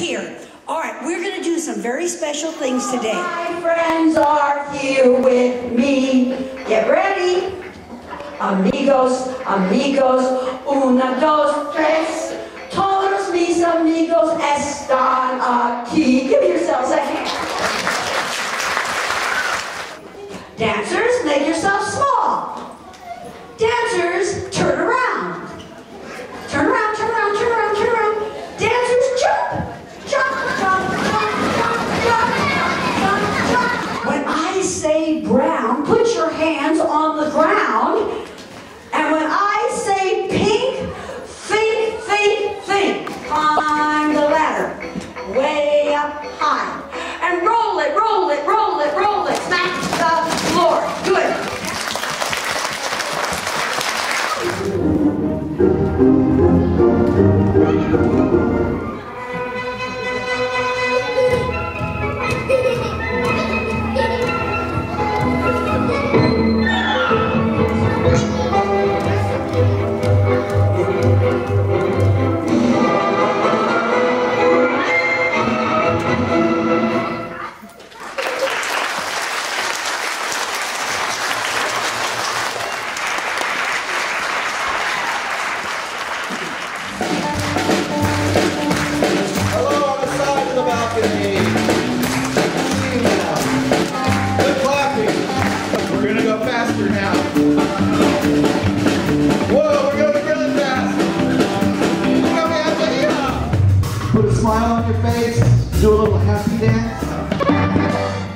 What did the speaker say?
here. All right, we're going to do some very special things today. My friends are here with me. Get ready. Amigos, amigos, una, dos, tres. Todos mis amigos están aquí. Give yourselves a hand. Dancers, make yourself hands on the ground. And when I say pink, think, think, think. Climb the ladder way up high. And roll it, roll it, roll it, roll it. Smack the floor. Good. smile on your face, do a little happy dance.